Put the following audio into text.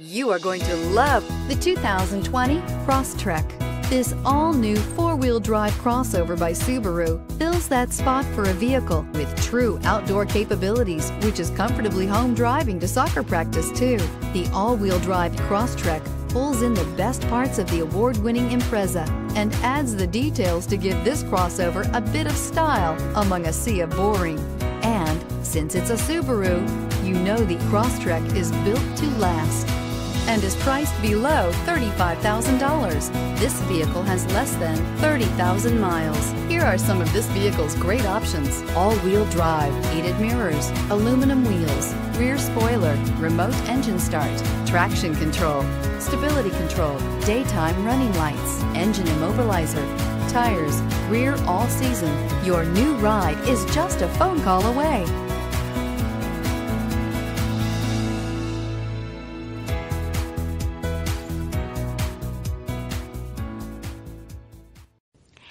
You are going to love the 2020 Crosstrek. This all-new four-wheel drive crossover by Subaru fills that spot for a vehicle with true outdoor capabilities, which is comfortably home driving to soccer practice too. The all-wheel drive Crosstrek pulls in the best parts of the award-winning Impreza and adds the details to give this crossover a bit of style among a sea of boring. And since it's a Subaru, you know the Crosstrek is built to last and is priced below $35,000. This vehicle has less than 30,000 miles. Here are some of this vehicle's great options. All-wheel drive, heated mirrors, aluminum wheels, rear spoiler, remote engine start, traction control, stability control, daytime running lights, engine immobilizer, tires, rear all season. Your new ride is just a phone call away.